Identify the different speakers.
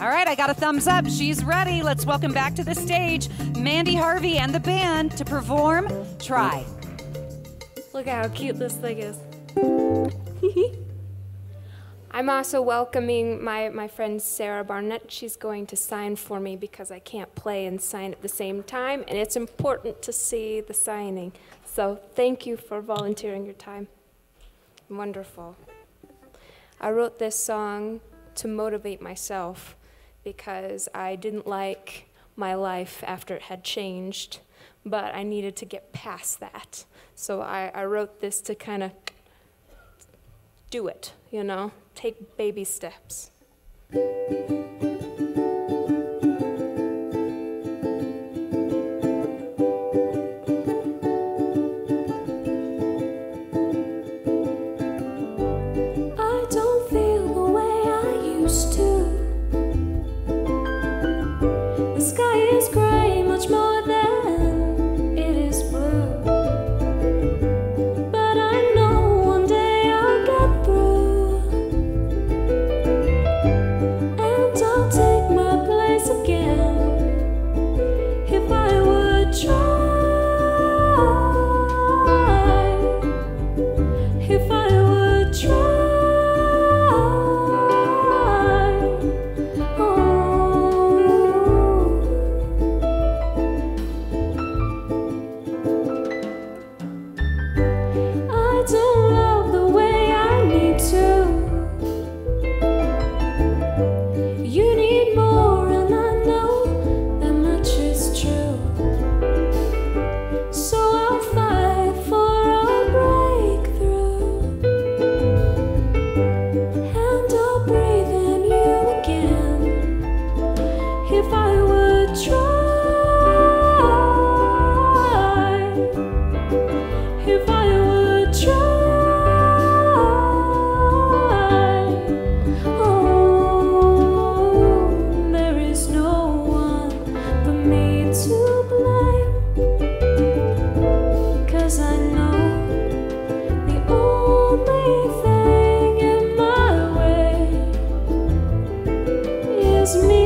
Speaker 1: All right, I got a thumbs up. She's ready. Let's welcome back to the stage Mandy Harvey and the band to perform Try.
Speaker 2: Look at how cute this thing is. I'm also welcoming my, my friend Sarah Barnett. She's going to sign for me because I can't play and sign at the same time, and it's important to see the signing. So thank you for volunteering your time. Wonderful. I wrote this song to motivate myself because I didn't like my life after it had changed, but I needed to get past that. So I, I wrote this to kind of do it, you know, take baby steps. me